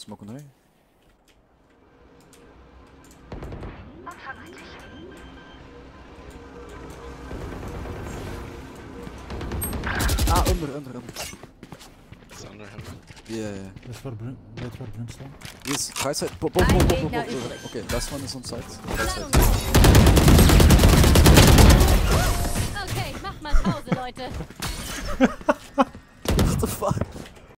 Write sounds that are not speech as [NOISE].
smoken away. Ah, onder, onder, under, It's under him. Yeah, yeah. That's for Brim. That's for Brimstone. Yes, high side. Pop, pop, pop, pop, pop. Okay, last one is on site. Okay, mach mal Pause, Leute. [LAUGHS] What the fuck?